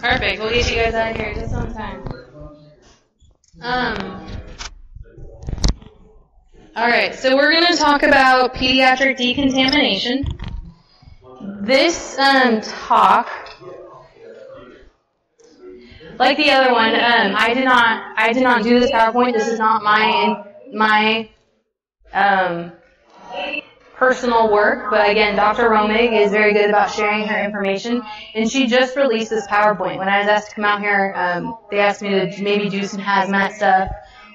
Perfect. We'll get you guys out of here just on time. Um. All right, so we're going to talk about pediatric decontamination. This um, talk, like the other one, um, I did not, I did not do this PowerPoint. This is not my my um, personal work, but again, Dr. Romig is very good about sharing her information, and she just released this PowerPoint. When I was asked to come out here, um, they asked me to maybe do some hazmat stuff,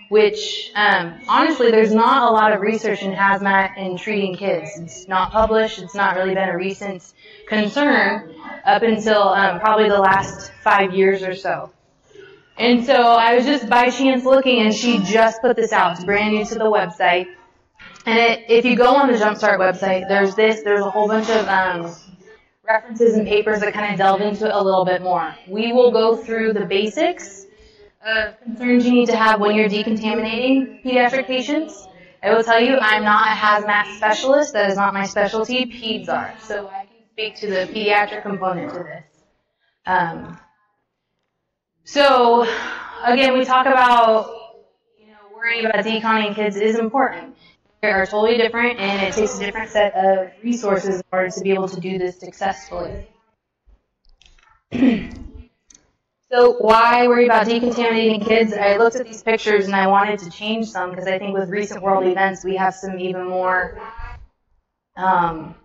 which um, honestly, there's not a lot of research in hazmat in treating kids. It's not published. It's not really been a recent concern up until um, probably the last five years or so. And so I was just by chance looking, and she just put this out. It's brand new to the website. And it, if you go on the Jumpstart website, there's this, there's a whole bunch of um, references and papers that kind of delve into it a little bit more. We will go through the basics of concerns you need to have when you're decontaminating pediatric patients. I will tell you, I'm not a hazmat specialist. That is not my specialty. Peds are. So I can speak to the pediatric component to this. Um, so, again, we talk about, you know, worrying about deconning kids is important are totally different and it takes a different set of resources in order to be able to do this successfully. so why worry about decontaminating kids? I looked at these pictures and I wanted to change some because I think with recent world events we have some even more um,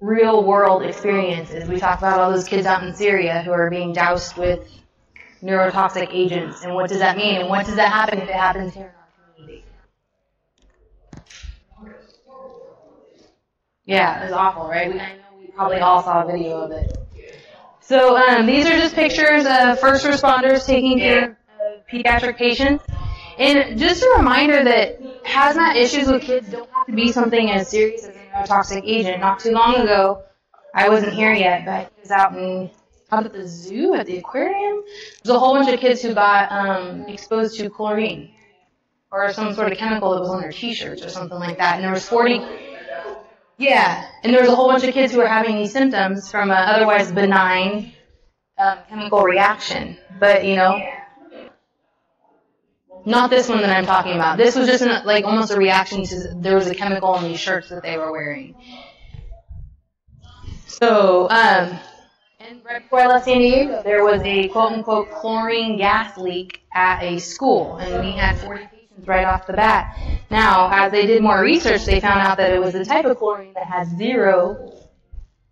real world experiences. We talk about all those kids out in Syria who are being doused with neurotoxic agents and what does that mean and what does that happen if it happens here Yeah, it was awful, right? We, I know we probably all saw a video of it. So um, these are just pictures of first responders taking care of pediatric patients. And just a reminder that hazmat issues with kids don't have to be something as serious as a neurotoxic agent. Not too long ago, I wasn't here yet, but I was out in out at the zoo at the aquarium. There's a whole bunch of kids who got um, exposed to chlorine or some sort of chemical that was on their t-shirts or something like that. And there was 40 yeah, and there was a whole bunch of kids who were having these symptoms from an otherwise benign um, chemical reaction. But, you know, not this one that I'm talking about. This was just an, like almost a reaction to there was a chemical in these shirts that they were wearing. So, um, and right before I left San Diego, there was a quote unquote chlorine gas leak at a school, and we had 40 right off the bat. Now, as they did more research, they found out that it was a type of chlorine that had zero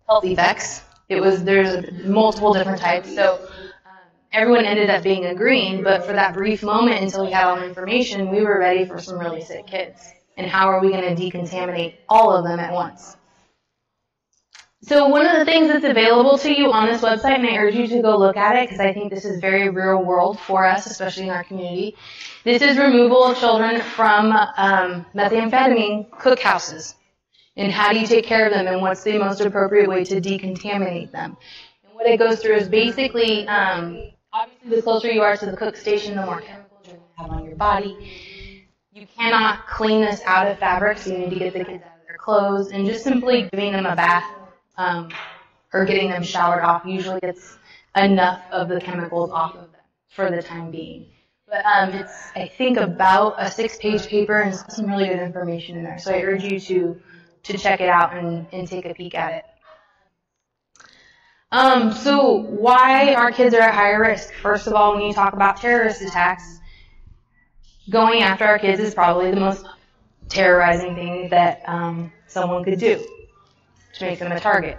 health effects. It was there's multiple different types, so um, everyone ended up being agreeing. But for that brief moment, until we had all the information, we were ready for some really sick kids. And how are we going to decontaminate all of them at once? So one of the things that's available to you on this website, and I urge you to go look at it because I think this is very real world for us, especially in our community. This is removal of children from um, methamphetamine cookhouses. And how do you take care of them and what's the most appropriate way to decontaminate them? And what it goes through is basically, um, obviously the closer you are to the cook station, the more chemicals you're going to have on your body. You cannot clean this out of fabric, so you need to get the kids out of their clothes and just simply giving them a bath um, or getting them showered off usually it's enough of the chemicals off of them for the time being. But um, it's, I think, about a six-page paper and some really good information in there. So I urge you to to check it out and, and take a peek at it. Um, so why our kids are at higher risk? First of all, when you talk about terrorist attacks, going after our kids is probably the most terrorizing thing that um, someone could do to make them a target.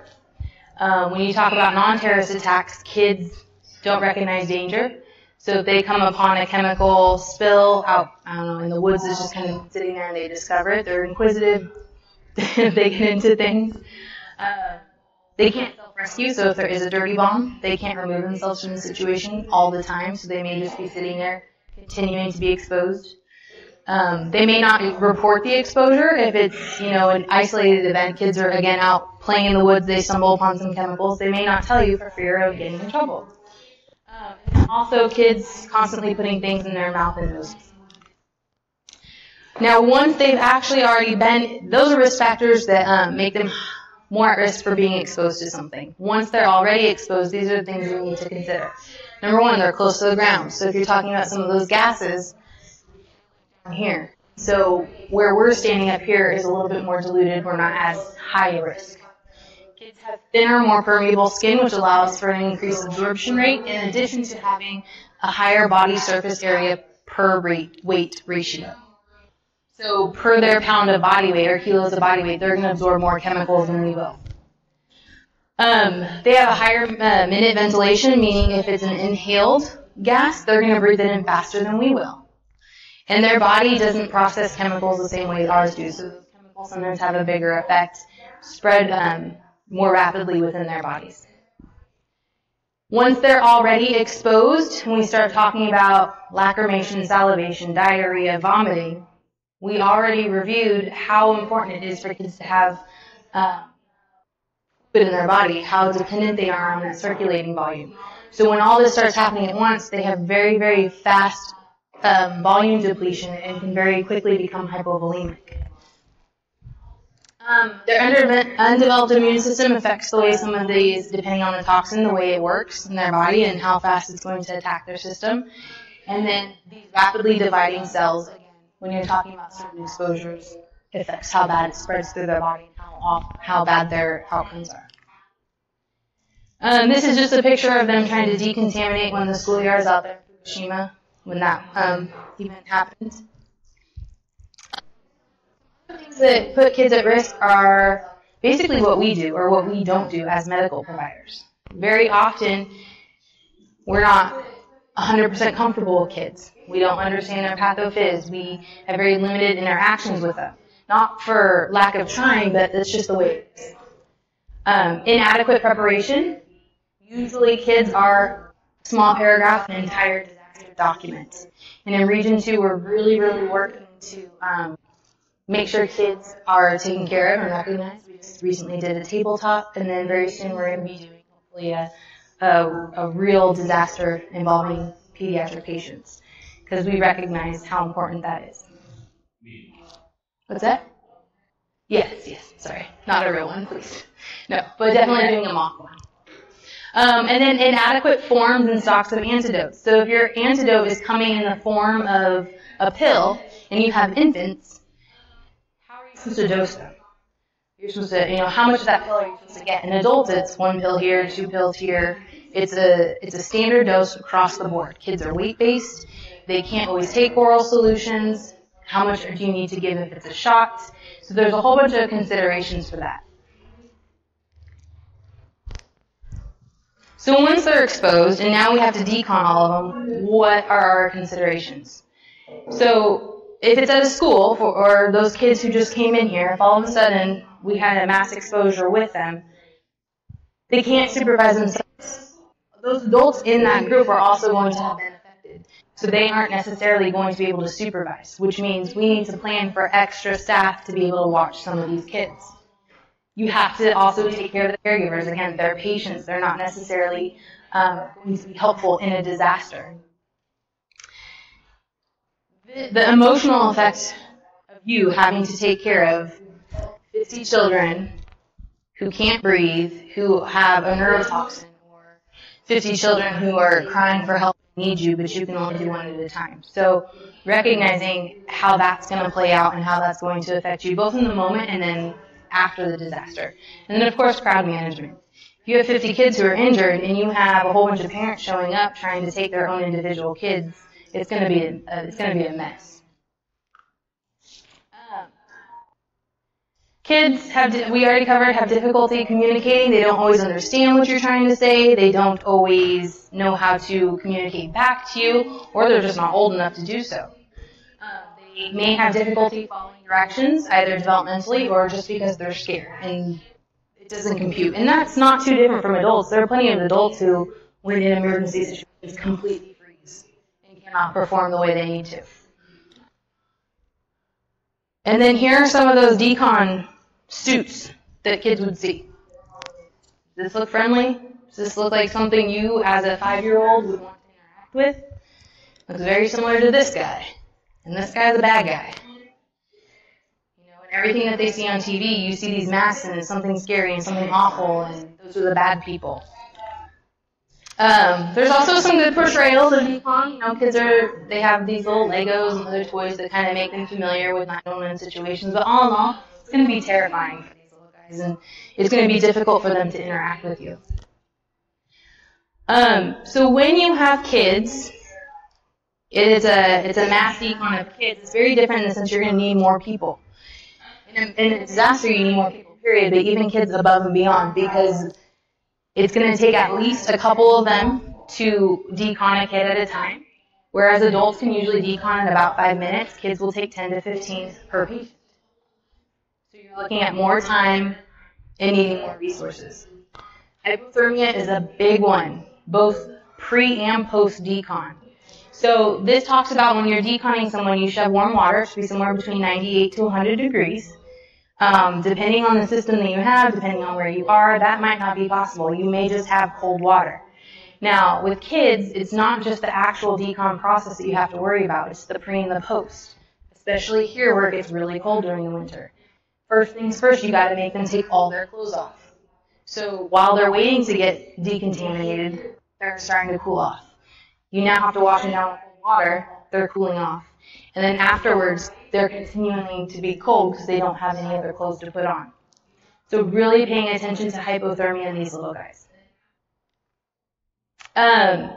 Um, when you talk about non-terrorist attacks, kids don't recognize danger. So if they come upon a chemical spill out, I don't know, in the woods, it's just kind of sitting there and they discover it. They're inquisitive. they get into things. Uh, they can't self-rescue, so if there is a dirty bomb, they can't remove themselves from the situation all the time, so they may just be sitting there continuing to be exposed. Um, they may not report the exposure if it's, you know, an isolated event. Kids are, again, out playing in the woods, they stumble upon some chemicals. They may not tell you for fear of getting in trouble. Um, also, kids constantly putting things in their mouth and nose. Now, once they've actually already been, those are risk factors that um, make them more at risk for being exposed to something. Once they're already exposed, these are the things we need to consider. Number one, they're close to the ground. So if you're talking about some of those gases here, so where we're standing up here is a little bit more diluted. We're not as high risk. Kids have thinner, more permeable skin, which allows for an increased absorption rate, in addition to having a higher body surface area per weight ratio. So per their pound of body weight or kilos of body weight, they're going to absorb more chemicals than we will. Um, they have a higher uh, minute ventilation, meaning if it's an inhaled gas, they're going to breathe it in faster than we will. And their body doesn't process chemicals the same way ours do, so those chemicals sometimes have a bigger effect, spread um, more rapidly within their bodies. Once they're already exposed, when we start talking about lacrimation, salivation, diarrhea, vomiting, we already reviewed how important it is for kids to have uh, in their body, how dependent they are on that circulating volume. So when all this starts happening at once, they have very, very fast um, volume depletion and can very quickly become hypovolemic. Um, their undeveloped immune system affects the way some of these, depending on the toxin, the way it works in their body and how fast it's going to attack their system. And then these rapidly dividing cells, again, when you're talking about certain exposures, affects how bad it spreads through their body and how, how bad their outcomes are. Um, this is just a picture of them trying to decontaminate one of the schoolyard is out there in Fukushima when that um, event happened. Things that put kids at risk are basically what we do or what we don't do as medical providers. Very often, we're not 100% comfortable with kids. We don't understand their pathophys. We have very limited interactions with them. Not for lack of trying, but it's just the way it is. Um, inadequate preparation. Usually kids are small paragraph and entire documents. And in Region 2, we're really, really working to um, make sure kids are taken care of and recognized. We just recently did a tabletop, and then very soon we're going to be doing hopefully a, a, a real disaster involving pediatric patients because we recognize how important that is. What's that? Yes, yes, sorry. Not a real one, please. No, but definitely doing a mock one. Um, and then inadequate forms and stocks of antidotes. So if your antidote is coming in the form of a pill and you have infants, how are you supposed to dose them? You're supposed to, you know, how much of that pill are you supposed to get? In adults, it's one pill here, two pills here. It's a it's a standard dose across the board. Kids are weight based. They can't always take oral solutions. How much do you need to give if it's a shot? So there's a whole bunch of considerations for that. So once they're exposed, and now we have to decon all of them, what are our considerations? So if it's at a school, for, or those kids who just came in here, if all of a sudden we had a mass exposure with them, they can't supervise themselves. Those adults in that group are also going to have been affected. So they aren't necessarily going to be able to supervise, which means we need to plan for extra staff to be able to watch some of these kids you have to also take care of the caregivers. Again, they're patients. They're not necessarily um, going to be helpful in a disaster. The, the emotional effect of you having to take care of 50 children who can't breathe, who have a neurotoxin, or 50 children who are crying for help and need you, but you can only do one at a time. So recognizing how that's going to play out and how that's going to affect you, both in the moment and then after the disaster. And then, of course, crowd management. If you have 50 kids who are injured and you have a whole bunch of parents showing up trying to take their own individual kids, it's going to be a, it's going to be a mess. Um, kids have, we already covered, have difficulty communicating. They don't always understand what you're trying to say. They don't always know how to communicate back to you, or they're just not old enough to do so. May have difficulty following directions, either developmentally or just because they're scared, and it doesn't compute. And that's not too different from adults. There are plenty of adults who, when in emergency situations, completely freeze and cannot perform the way they need to. And then here are some of those decon suits that kids would see. Does this look friendly? Does this look like something you, as a five-year-old, would want to interact with? Looks very similar to this guy. And this guy's a bad guy. You know, and everything that they see on TV, you see these masks and something scary and something awful, and those are the bad people. Um, there's also some good portrayals of decon. You know, kids are they have these little Legos and other toys that kind of make them familiar with 911 situations. But all in all, it's going to be terrifying for these little guys, and it's going to be difficult for them to interact with you. Um, so when you have kids, it is a it's a mass decon of kids. It's very different in the sense you're going to need more people. In a, in a disaster, you need more people. Period. But even kids above and beyond, because it's going to take at least a couple of them to decon a kid at a time. Whereas adults can usually decon in about five minutes, kids will take 10 to 15 per patient. So you're looking at more time and needing more resources. Hypothermia is a big one, both pre and post decon. So this talks about when you're deconning someone, you should have warm water. It should be somewhere between 98 to 100 degrees. Um, depending on the system that you have, depending on where you are, that might not be possible. You may just have cold water. Now, with kids, it's not just the actual decon process that you have to worry about. It's the pre and the post, especially here where it gets really cold during the winter. First things first, you got to make them take all their clothes off. So while they're waiting to get decontaminated, they're starting to cool off. You now have to wash them down with cold water. They're cooling off. And then afterwards, they're continuing to be cold because they don't have any other clothes to put on. So really paying attention to hypothermia in these little guys. Um,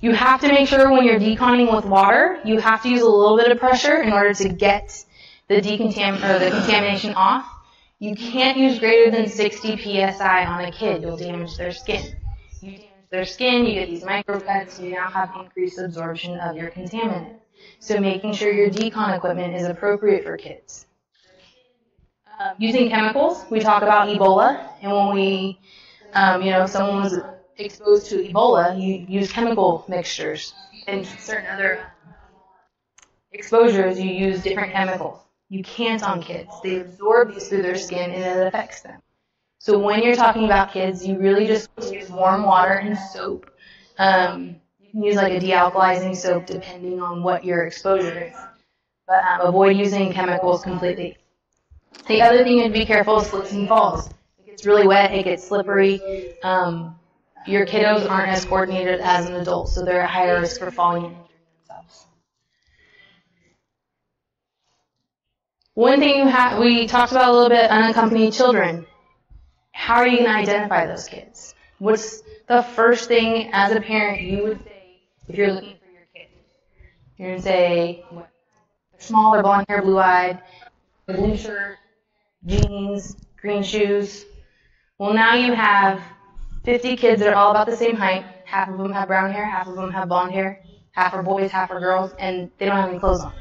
you have to make sure when you're deconning with water, you have to use a little bit of pressure in order to get the decontam or the contamination off. You can't use greater than 60 psi on a kid. You'll damage their skin. Their skin, you get these microcuts, you now have increased absorption of your contaminant. So making sure your decon equipment is appropriate for kids. Um, using chemicals, we talk about Ebola, and when we, um, you know, someone was exposed to Ebola, you use chemical mixtures. And certain other exposures, you use different chemicals. You can't on kids. They absorb these through their skin and it affects them. So when you're talking about kids, you really just use warm water and soap. Um, can use like a dealkalizing soap depending on what your exposure is. But um, avoid using chemicals completely. The other thing to be careful is slips and falls. It gets really wet, it gets slippery. Um, your kiddos aren't as coordinated as an adult, so they're at higher risk for falling and injuring themselves. One thing you have, we talked about a little bit, unaccompanied children. How are you going to identify those kids? What's the first thing as a parent you would say if you're looking for your kid. You're going to say, what? They're small, they're blonde hair, blue eyed, blue shirt, jeans, green shoes. Well, now you have 50 kids that are all about the same height. Half of them have brown hair, half of them have blonde hair, half are boys, half are girls, and they don't have any clothes on.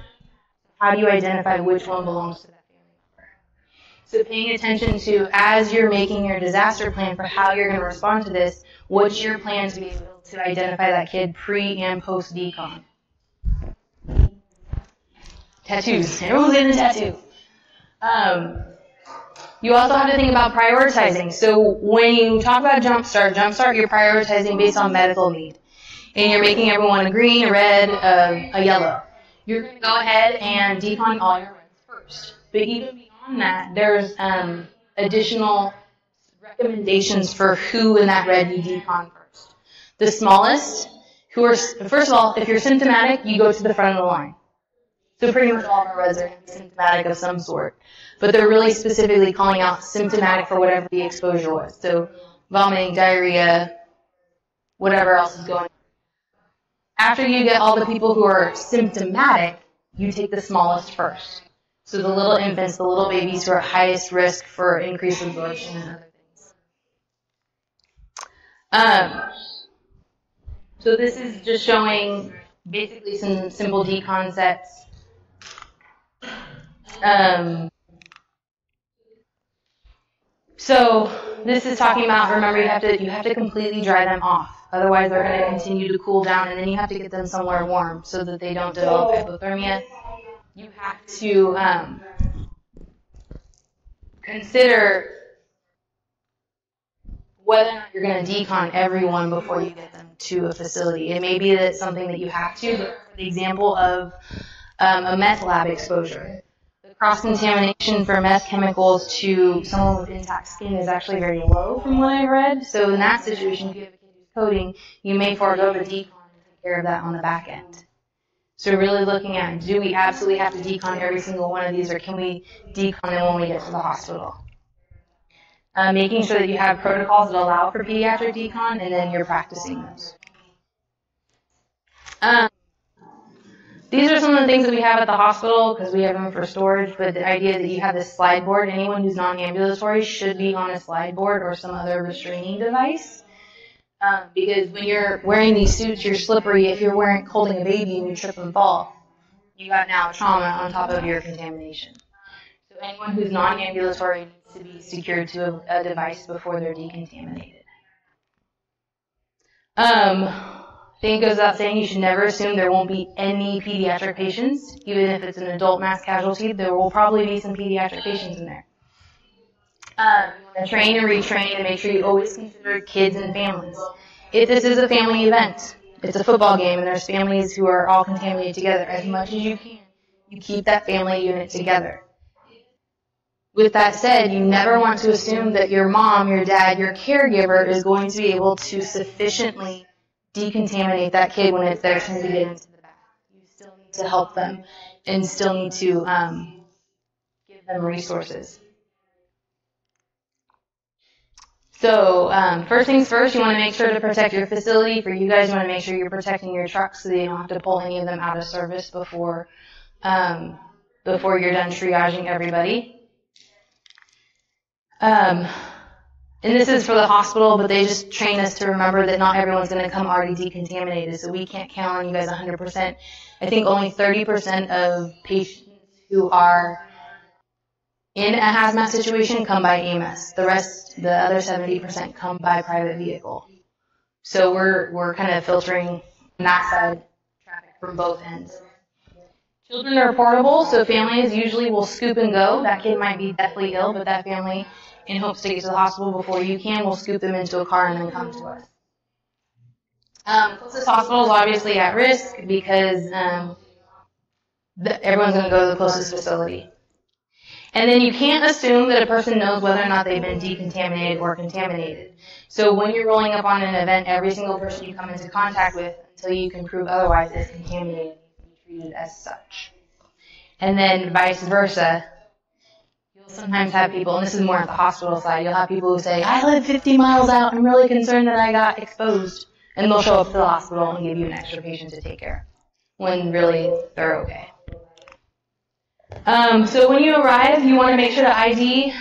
How do you identify which one belongs to member? So paying attention to, as you're making your disaster plan for how you're going to respond to this, what's your plan to be able to identify that kid pre and post decon. Tattoos. Everyone's getting a tattoo. Um, you also have to think about prioritizing. So when you talk about Jumpstart, Jumpstart, you're prioritizing based on medical need. And you're making everyone a green, a red, a, a yellow. You're going to go ahead and decon all your reds first. But even beyond that, there's um, additional recommendations for who in that red you decon first the smallest, who are, first of all, if you're symptomatic, you go to the front of the line. So pretty much all of our reds are going to be symptomatic of some sort. But they're really specifically calling out symptomatic for whatever the exposure was. So vomiting, diarrhea, whatever else is going on. After you get all the people who are symptomatic, you take the smallest first. So the little infants, the little babies who are highest risk for increased absorption and other things. Um, so this is just showing basically some simple decon sets. Um, so this is talking about, remember you have to, you have to completely dry them off. Otherwise they're going to continue to cool down and then you have to get them somewhere warm so that they don't develop hypothermia. You have to um, consider whether or not you're going to decon everyone before you get them to a facility. It may be that something that you have to, but for the example of um, a meth lab exposure, the cross contamination from meth chemicals to someone with intact skin is actually very low from what I've read. So in that situation, if you have a kid coding, you may forego the decon and take care of that on the back end. So really looking at do we absolutely have to decon every single one of these or can we decon them when we get to the hospital? Uh, making sure that you have protocols that allow for pediatric decon and then you're practicing those. Um, these are some of the things that we have at the hospital because we have them for storage, but the idea that you have this slide board, anyone who's non-ambulatory should be on a slide board or some other restraining device. Um, because when you're wearing these suits, you're slippery. If you're wearing holding a baby and you trip and fall, you got now trauma on top of your contamination. So anyone who's non-ambulatory needs to be secured to a, a device before they're decontaminated. Um, it goes without saying you should never assume there won't be any pediatric patients. Even if it's an adult mass casualty, there will probably be some pediatric patients in there. Um, train and retrain and make sure you always consider kids and families. If this is a family event, it's a football game and there's families who are all contaminated together, as much as you can, you keep that family unit together. With that said, you never want to assume that your mom, your dad, your caregiver is going to be able to sufficiently decontaminate that kid when it's their turn to get into the bath. You still need to help them and still need to um, give them resources. So um, first things first, you want to make sure to protect your facility. For you guys, you want to make sure you're protecting your trucks so you don't have to pull any of them out of service before um, before you're done triaging everybody. Um, and this is for the hospital, but they just train us to remember that not everyone's going to come already decontaminated, so we can't count on you guys 100%. I think only 30% of patients who are in a hazmat situation come by EMS. The rest, the other 70% come by private vehicle. So we're, we're kind of filtering that side traffic from both ends. Children are portable, so families usually will scoop and go. That kid might be deathly ill, but that family, in hopes to get to the hospital before you can, will scoop them into a car and then come to us. Um, closest hospital is obviously at risk because um, the, everyone's going to go to the closest facility. And then you can't assume that a person knows whether or not they've been decontaminated or contaminated. So when you're rolling up on an event, every single person you come into contact with, until you can prove otherwise, is contaminated needs to be treated as such. And then vice versa. You'll sometimes have people, and this is more at the hospital side, you'll have people who say, I live 50 miles out, I'm really concerned that I got exposed. And they'll show up to the hospital and give you an extra patient to take care of, when really they're okay. Um, so when you arrive, you want to make sure to ID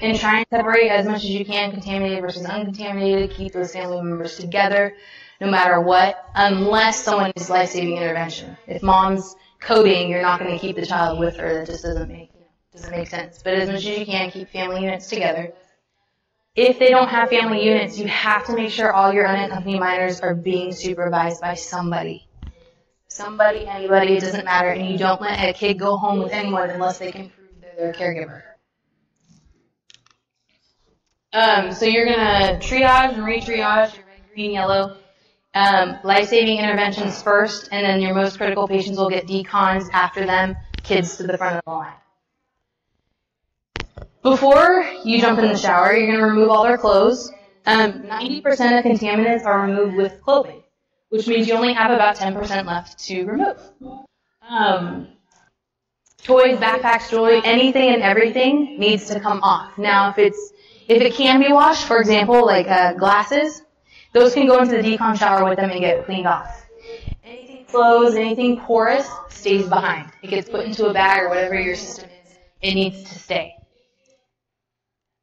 and try and separate as much as you can contaminated versus uncontaminated. Keep those family members together no matter what, unless someone needs life-saving intervention. If mom's coding, you're not going to keep the child with her. That just doesn't make doesn't make sense. But as much as you can, keep family units together. If they don't have family units, you have to make sure all your unaccompanied minors are being supervised by somebody somebody, anybody, it doesn't matter, and you don't let a kid go home with anyone unless they can prove they're their caregiver. Um, so you're gonna triage and re-triage your red, green, yellow. Um, life-saving interventions first, and then your most critical patients will get decons after them, kids to the front of the line. Before you jump in the shower, you're gonna remove all their clothes. Um, 90% of contaminants are removed with clothing which means you only have about 10% left to remove. Um, toys, backpacks, jewelry, anything and everything needs to come off. Now, if it's if it can be washed, for example, like uh, glasses, those can go into the decon shower with them and get cleaned off. Anything closed, anything porous stays behind. It gets put into a bag or whatever your system is. It needs to stay.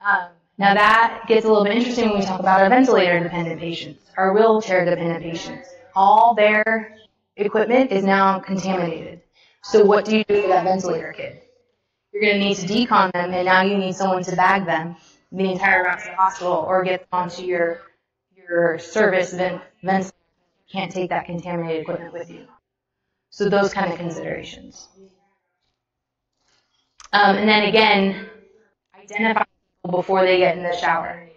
Um, now that gets a little bit interesting when we talk about our ventilator-dependent patients, our wheelchair-dependent patients all their equipment is now contaminated. So what do you do for that ventilator kid? You're going to need to decon them, and now you need someone to bag them the entire route to the hospital or get onto your your service vent. Can't take that contaminated equipment with you. So those kind of considerations. Um, and then again, identify people before they get in the shower.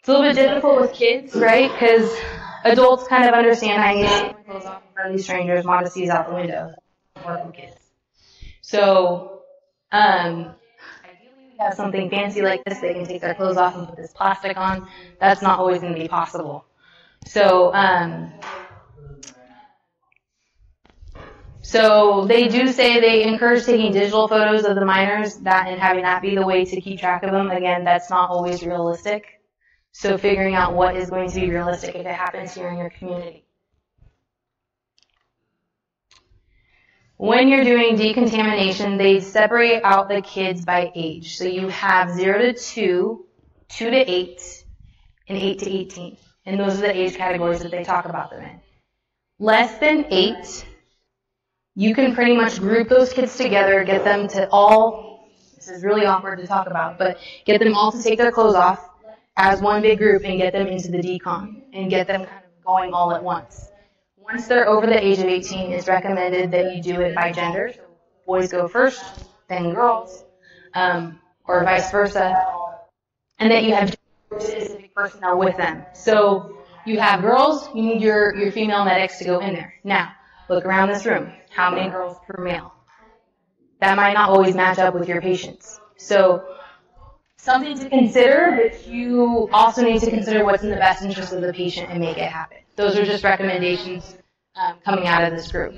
It's a little bit difficult with kids, right? Because adults kind of understand I need to clothes off of these strangers, modesty is out the window. Working kids. So Um, ideally, we have something fancy like this. They can take their clothes off and put this plastic on. That's not always going to be possible. So, um, so they do say they encourage taking digital photos of the minors that and having that be the way to keep track of them. Again, that's not always realistic. So figuring out what is going to be realistic if it happens here in your community. When you're doing decontamination, they separate out the kids by age. So you have 0 to 2, 2 to 8, and 8 to 18. And those are the age categories that they talk about them in. Less than 8, you can pretty much group those kids together, get them to all, this is really awkward to talk about, but get them all to take their clothes off as one big group and get them into the decon and get them kind of going all at once. Once they're over the age of 18, it's recommended that you do it by gender. So boys go first, then girls, um, or vice versa, and that you have specific personnel with them. So you have girls, you need your, your female medics to go in there. Now, look around this room. How many girls per male? That might not always match up with your patients. So something to consider, but you also need to consider what's in the best interest of the patient and make it happen. Those are just recommendations um, coming out of this group.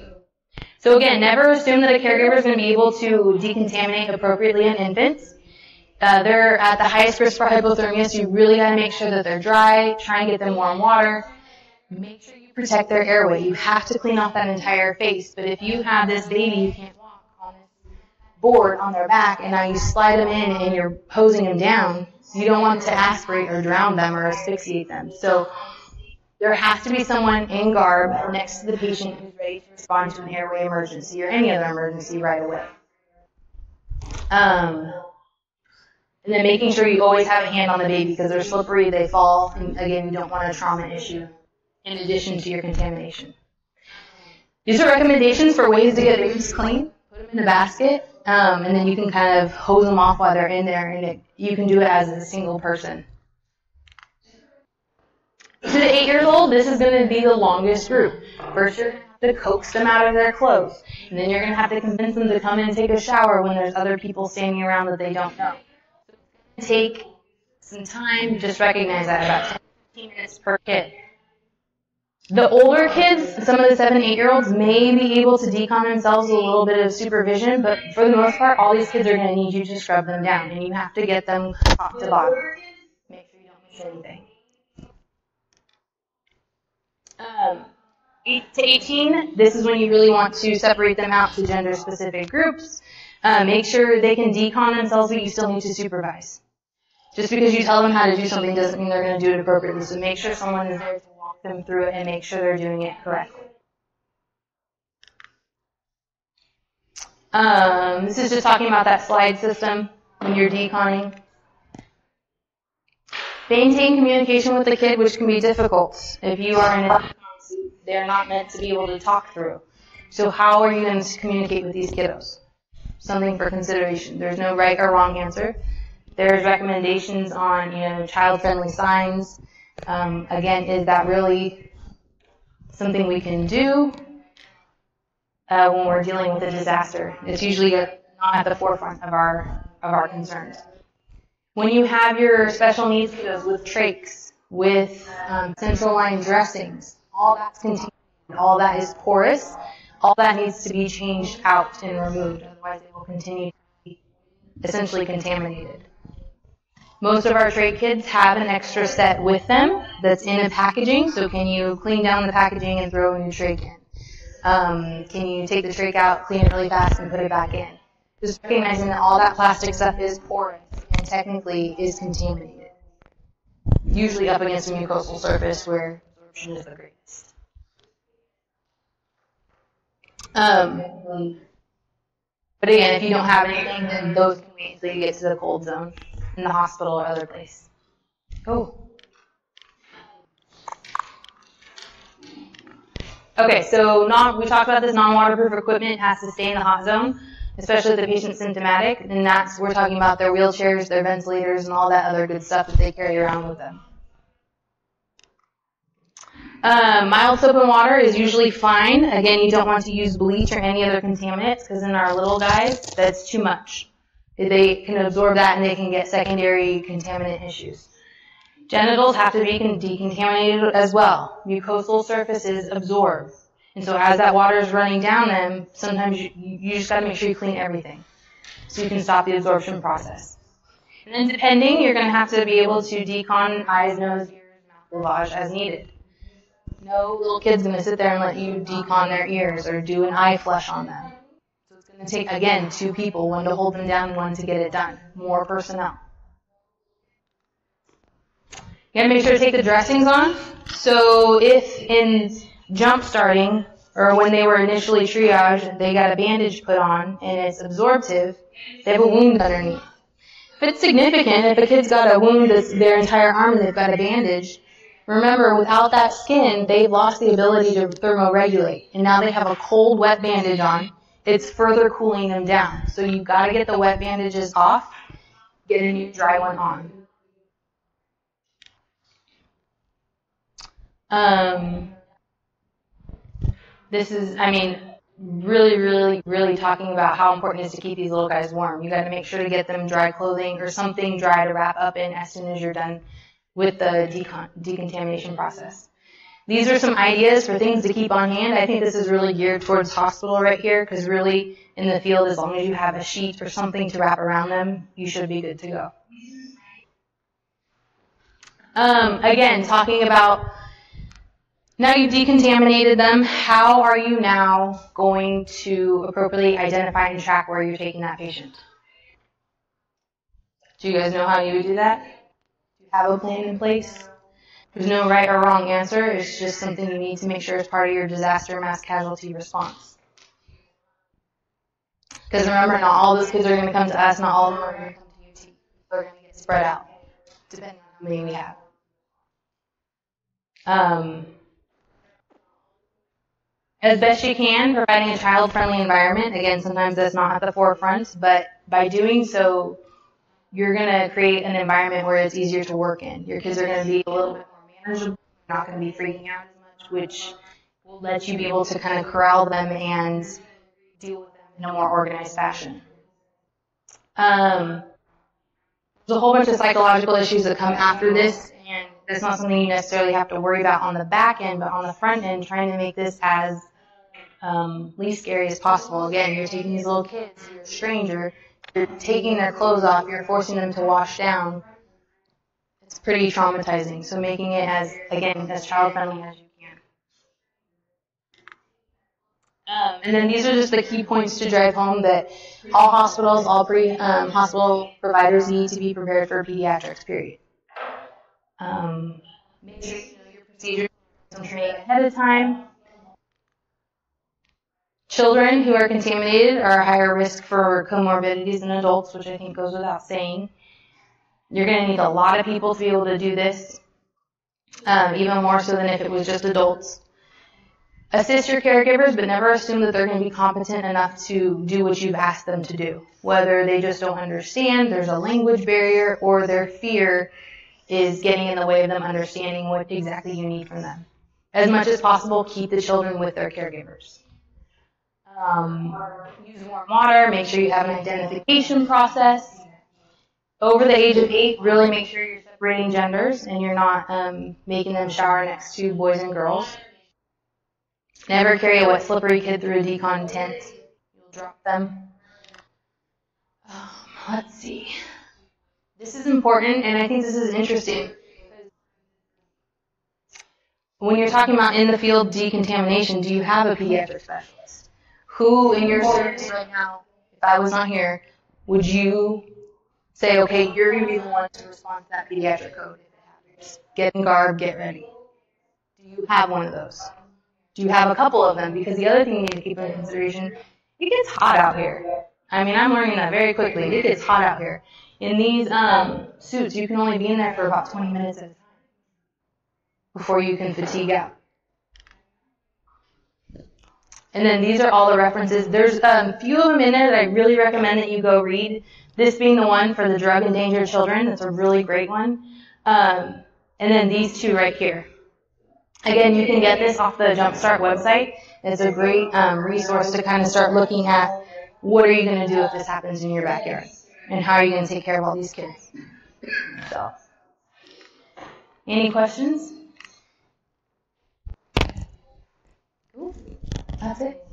So again, never assume that a caregiver is going to be able to decontaminate appropriately in infants. Uh, they're at the highest risk for hypothermia, so you really got to make sure that they're dry. Try and get them warm water. Make sure you protect their airway. You have to clean off that entire face. But if you have this baby who can't board on their back, and now you slide them in and you're posing them down, you don't want to aspirate or drown them or asphyxiate them. So there has to be someone in garb next to the patient who's ready to respond to an airway emergency or any other emergency right away. Um, and then making sure you always have a hand on the baby because they're slippery, they fall, and again, you don't want a trauma issue in addition to your contamination. These are recommendations for ways to get babies clean. Put them in the basket, um, and then you can kind of hose them off while they're in there, and it, you can do it as a single person. To the eight years old, this is going to be the longest group. First, you're going to have to coax them out of their clothes, and then you're going to have to convince them to come in and take a shower when there's other people standing around that they don't know. Take some time. Just recognize that about 10 15 minutes per kid. The older kids, some of the seven, eight year olds, may be able to decon themselves with a little bit of supervision, but for the most part, all these kids are going to need you to scrub them down, and you have to get them top to bottom. Make sure you don't miss anything. Um, 8 to 18, this is when you really want to separate them out to gender specific groups. Uh, make sure they can decon themselves, but you still need to supervise. Just because you tell them how to do something doesn't mean they're going to do it appropriately. So make sure someone is there them through it and make sure they're doing it correctly. Um, this is just talking about that slide system when you're deconning. Maintain communication with the kid, which can be difficult. If you are in a they're not meant to be able to talk through. So how are you going to communicate with these kiddos? Something for consideration. There's no right or wrong answer. There's recommendations on, you know, child-friendly signs. Um, again, is that really something we can do uh, when we're dealing with a disaster? It's usually not at the forefront of our of our concerns. When you have your special needs kiddos with trachs, with um, central line dressings, all that's contaminated, all that is porous, all that needs to be changed out and removed, otherwise it will continue to be essentially contaminated. Most of our trach kids have an extra set with them that's in a packaging, so can you clean down the packaging and throw a new trach in? Um, can you take the trach out, clean it really fast, and put it back in? Just recognizing that all that plastic stuff is porous and technically is contaminated. Usually up against a mucosal surface where absorption is the greatest. Um, but again, if you don't have anything, then those can wait until you get to the cold zone in the hospital or other place. Oh. Okay, so non, we talked about this non-waterproof equipment has to stay in the hot zone, especially if the patient's symptomatic, and that's we're talking about their wheelchairs, their ventilators, and all that other good stuff that they carry around with them. Um, mild soap and water is usually fine. Again, you don't want to use bleach or any other contaminants because in our little guys, that's too much. They can absorb that and they can get secondary contaminant issues. Genitals have to be decontaminated as well. Mucosal surfaces absorb. And so as that water is running down them, sometimes you, you just got to make sure you clean everything so you can stop the absorption process. And then depending, you're going to have to be able to decon eyes, nose, ears, mouth lavage as needed. No little kid's going to sit there and let you decon their ears or do an eye flush on them. Going to take, again, two people, one to hold them down one to get it done. More personnel. You gotta make sure to take the dressings on. So if in jump starting or when they were initially triaged, they got a bandage put on and it's absorptive, they have a wound underneath. If it's significant, if a kid's got a wound that's their entire arm and they've got a bandage, remember without that skin, they've lost the ability to thermoregulate. And now they have a cold, wet bandage on. It's further cooling them down. So you've got to get the wet bandages off, get a new dry one on. Um, this is, I mean, really, really, really talking about how important it is to keep these little guys warm. You got to make sure to get them dry clothing or something dry to wrap up in as soon as you're done with the decon- decontamination process. These are some ideas for things to keep on hand. I think this is really geared towards hospital right here because really in the field, as long as you have a sheet or something to wrap around them, you should be good to go. Um, again, talking about now you've decontaminated them. How are you now going to appropriately identify and track where you're taking that patient? Do you guys know how you would do that? Do you have a plan in place? There's no right or wrong answer. It's just something you need to make sure is part of your disaster mass casualty response. Because remember, not all those kids are going to come to us. Not all of them are going to come to UT. They're going to get spread out, depending on how many we have. Um, as best you can, providing a child-friendly environment. Again, sometimes that's not at the forefront, but by doing so, you're going to create an environment where it's easier to work in. Your kids are going to be a little bit manageable. You're not going to be freaking out as much, which will let you be able to kind of corral them and deal with them in a more organized fashion. Um, there's a whole bunch of psychological issues that come after this, and that's not something you necessarily have to worry about on the back end, but on the front end, trying to make this as um, least scary as possible. Again, you're taking these little kids, you're a stranger, you're taking their clothes off, you're forcing them to wash down. It's pretty traumatizing. So making it as, again, as child friendly as you can. Um, and then these are just the key points to drive home that all hospitals, all pre um, hospital providers need to be prepared for pediatrics. Period. Um, make sure you know your procedures, some training ahead of time. Children who are contaminated are a higher risk for comorbidities than adults, which I think goes without saying. You're going to need a lot of people to be able to do this, um, even more so than if it was just adults. Assist your caregivers, but never assume that they're going to be competent enough to do what you've asked them to do. Whether they just don't understand, there's a language barrier, or their fear is getting in the way of them understanding what exactly you need from them. As much as possible, keep the children with their caregivers um, use warm water, make sure you have an identification process. Over the age of eight, really make sure you're separating genders and you're not um, making them shower next to boys and girls. Never carry a wet, slippery kid through a decon tent. You'll drop them. Um, let's see. This is important, and I think this is interesting. When you're talking about in the field decontamination, do you have a pediatric specialist? who in your service right now, if I was not here, would you say, okay, you're going to be the one to respond to that pediatric code if it happens? Get in garb, get ready. Do you have one of those? Do you have a couple of them? Because the other thing you need to keep in consideration, it gets hot out here. I mean, I'm learning that very quickly. It gets hot out here. In these um, suits, you can only be in there for about 20 minutes at a time before you can fatigue out. And then these are all the references. There's a um, few of them in there that I really recommend that you go read. This being the one for the drug endangered children. That's a really great one. Um, and then these two right here. Again, you can get this off the Jumpstart website. It's a great um, resource to kind of start looking at what are you going to do if this happens in your backyard. And how are you going to take care of all these kids? So, any questions? That's it.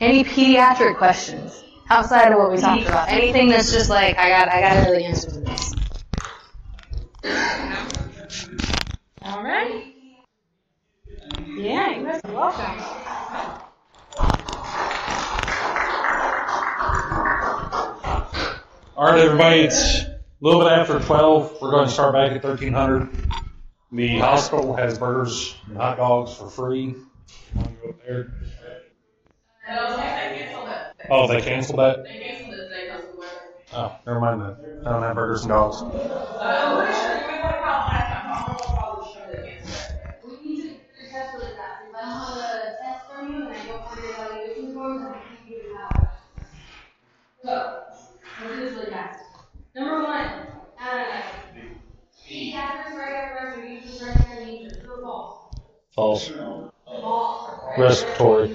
Any pediatric questions outside of what we talked about? Anything that's just like I got, I got to know the answer to this. All right. Yeah, you guys are welcome. All right, everybody, it's a little bit after 12. We're going to start back at 1300. The hospital has burgers and hot dogs for free. Want to go up there? Oh, they canceled that? Oh, never mind that. I don't have burgers and dogs. We need to test for the test. If I don't have a test from you and I don't have the evaluation forms, I can't give you that. So, we'll do this really. Number one, uh, pediatrics cardiac arrest are usually respiratory in nature. True or false? False. False. Respiratory.